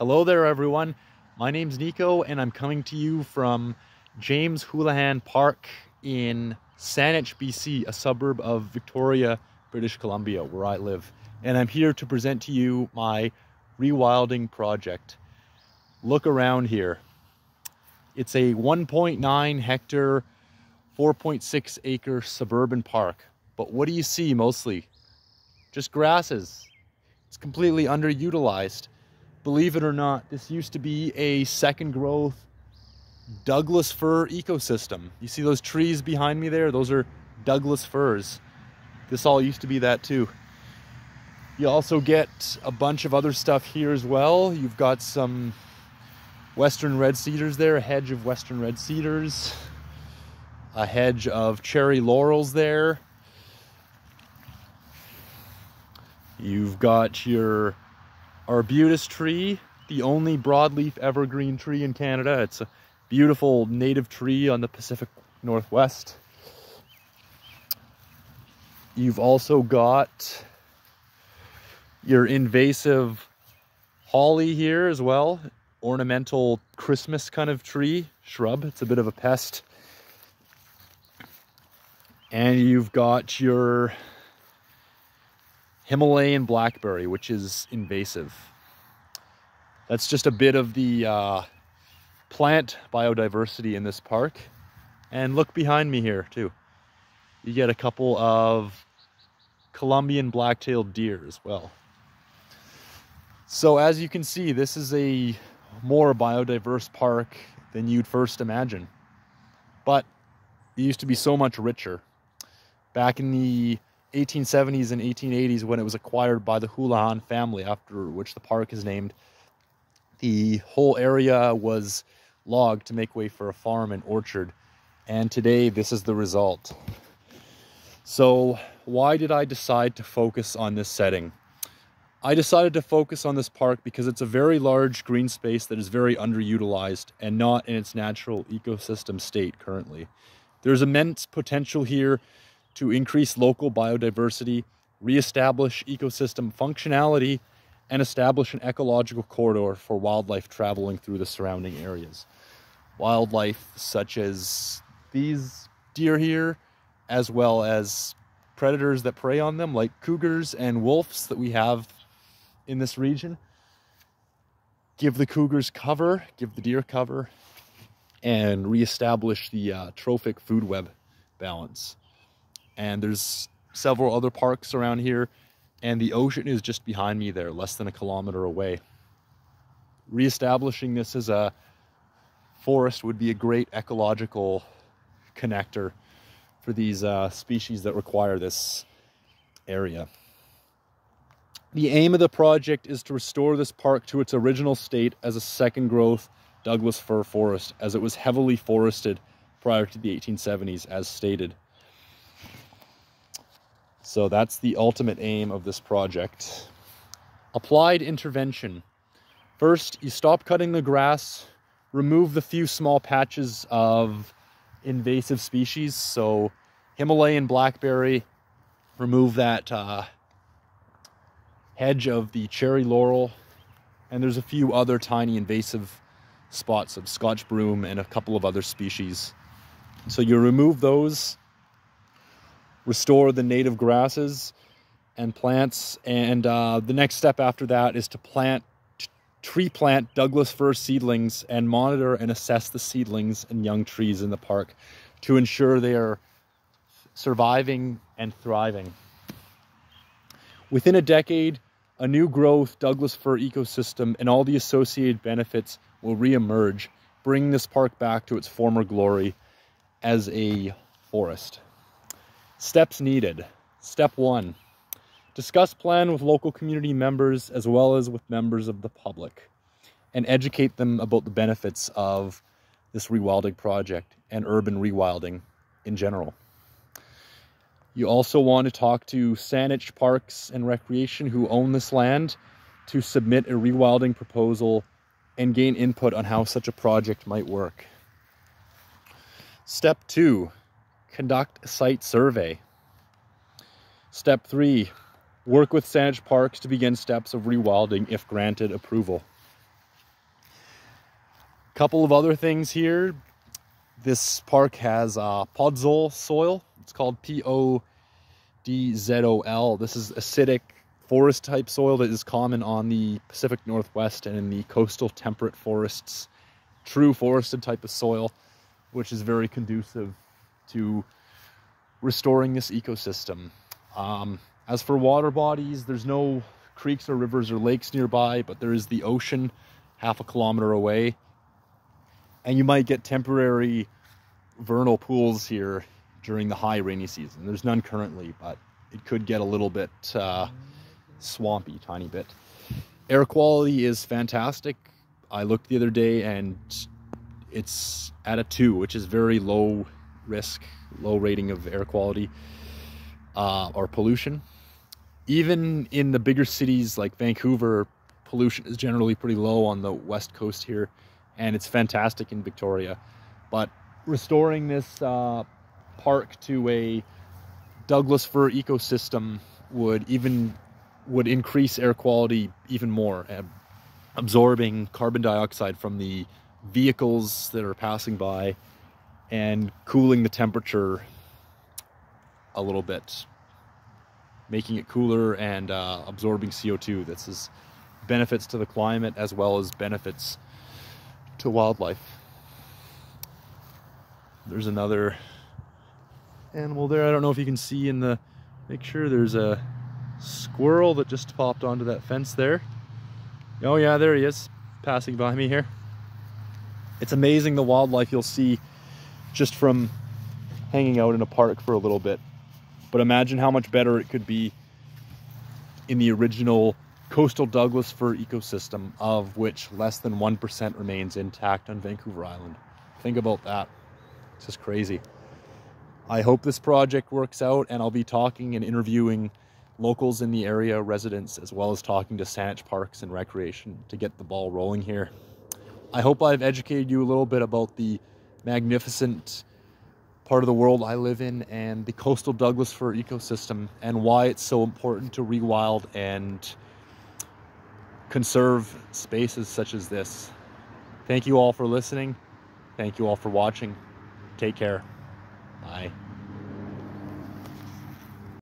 Hello there, everyone. My name's Nico, and I'm coming to you from James Houlihan Park in Saanich, BC, a suburb of Victoria, British Columbia, where I live. And I'm here to present to you my rewilding project. Look around here. It's a 1.9 hectare, 4.6 acre suburban park. But what do you see mostly? Just grasses. It's completely underutilized. Believe it or not, this used to be a second growth Douglas fir ecosystem. You see those trees behind me there? Those are Douglas firs. This all used to be that too. You also get a bunch of other stuff here as well. You've got some western red cedars there, a hedge of western red cedars, a hedge of cherry laurels there. You've got your arbutus tree, the only broadleaf evergreen tree in Canada. It's a beautiful native tree on the Pacific Northwest. You've also got your invasive holly here as well. Ornamental Christmas kind of tree, shrub. It's a bit of a pest. And you've got your Himalayan blackberry, which is invasive. That's just a bit of the uh, plant biodiversity in this park. And look behind me here too. You get a couple of Columbian black-tailed deer as well. So as you can see, this is a more biodiverse park than you'd first imagine. But it used to be so much richer. Back in the 1870s and 1880s when it was acquired by the Houlihan family, after which the park is named. The whole area was logged to make way for a farm and orchard. And today, this is the result. So, why did I decide to focus on this setting? I decided to focus on this park because it's a very large green space that is very underutilized and not in its natural ecosystem state currently. There's immense potential here to increase local biodiversity, reestablish ecosystem functionality, and establish an ecological corridor for wildlife traveling through the surrounding areas. Wildlife such as these deer here, as well as predators that prey on them, like cougars and wolves that we have in this region. Give the cougars cover, give the deer cover, and reestablish the uh, trophic food web balance and there's several other parks around here and the ocean is just behind me there less than a kilometer away. Reestablishing this as a forest would be a great ecological connector for these uh, species that require this area. The aim of the project is to restore this park to its original state as a second growth Douglas fir forest as it was heavily forested prior to the 1870s as stated so that's the ultimate aim of this project. Applied intervention. First, you stop cutting the grass, remove the few small patches of invasive species. So Himalayan blackberry, remove that uh, hedge of the cherry laurel, and there's a few other tiny invasive spots of Scotch broom and a couple of other species. So you remove those restore the native grasses and plants. And uh, the next step after that is to plant, tree plant Douglas fir seedlings and monitor and assess the seedlings and young trees in the park to ensure they are surviving and thriving. Within a decade, a new growth Douglas fir ecosystem and all the associated benefits will reemerge, bringing this park back to its former glory as a forest. Steps needed. Step one, discuss plan with local community members as well as with members of the public and educate them about the benefits of this rewilding project and urban rewilding in general. You also want to talk to Saanich Parks and Recreation who own this land to submit a rewilding proposal and gain input on how such a project might work. Step two, conduct a site survey. Step three, work with Saanich Parks to begin steps of rewilding if granted approval. couple of other things here. This park has uh, podzol soil. It's called P-O-D-Z-O-L. This is acidic forest type soil that is common on the Pacific Northwest and in the coastal temperate forests. True forested type of soil, which is very conducive to restoring this ecosystem. Um, as for water bodies, there's no creeks or rivers or lakes nearby, but there is the ocean half a kilometer away. And you might get temporary vernal pools here during the high rainy season. There's none currently, but it could get a little bit uh, swampy, tiny bit. Air quality is fantastic. I looked the other day and it's at a two, which is very low risk, low rating of air quality uh, or pollution. Even in the bigger cities like Vancouver, pollution is generally pretty low on the west coast here, and it's fantastic in Victoria. But restoring this uh, park to a Douglas fir ecosystem would even would increase air quality even more, absorbing carbon dioxide from the vehicles that are passing by and cooling the temperature a little bit, making it cooler and uh, absorbing CO2. This is benefits to the climate as well as benefits to wildlife. There's another animal there. I don't know if you can see in the picture. There's a squirrel that just popped onto that fence there. Oh yeah, there he is, passing by me here. It's amazing the wildlife you'll see just from hanging out in a park for a little bit. But imagine how much better it could be in the original coastal Douglas fir ecosystem, of which less than 1% remains intact on Vancouver Island. Think about that. It's just crazy. I hope this project works out and I'll be talking and interviewing locals in the area, residents, as well as talking to Saanich Parks and Recreation to get the ball rolling here. I hope I've educated you a little bit about the magnificent part of the world I live in and the coastal Douglas fir ecosystem and why it's so important to rewild and conserve spaces such as this. Thank you all for listening. Thank you all for watching. Take care. Bye.